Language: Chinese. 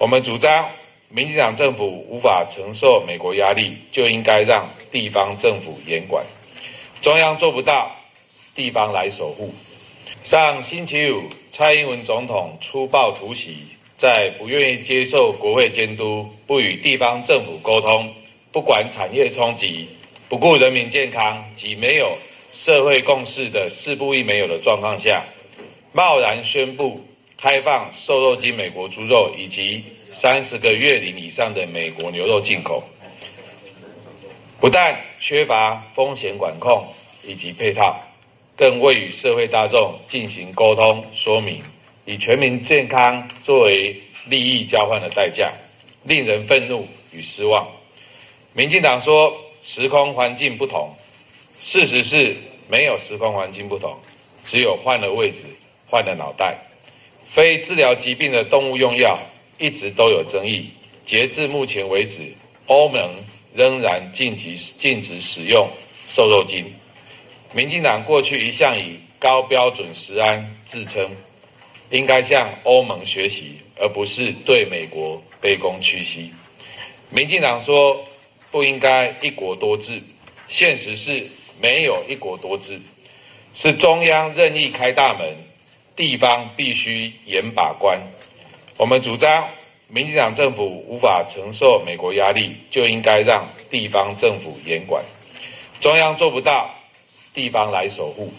我们主张，民进党政府无法承受美国压力，就应该让地方政府严管。中央做不到，地方来守护。上星期五，蔡英文总统粗暴突袭，在不愿意接受国会监督、不与地方政府沟通、不管产业冲击、不顾人民健康及没有社会共识的四不一没有的状况下，贸然宣布开放瘦肉精美国猪肉以及三十个月龄以上的美国牛肉进口，不但缺乏风险管控以及配套。更未与社会大众进行沟通说明，以全民健康作为利益交换的代价，令人愤怒与失望。民进党说时空环境不同，事实是没有时空环境不同，只有换了位置，换了脑袋。非治疗疾病的动物用药一直都有争议，截至目前为止，欧盟仍然禁止禁止使用瘦肉精。民进党过去一向以高标准食安自称，应该向欧盟学习，而不是对美国卑躬屈膝。民进党说不应该一国多制，现实是没有一国多制，是中央任意开大门，地方必须严把关。我们主张，民进党政府无法承受美国压力，就应该让地方政府严管，中央做不到。地方来守护。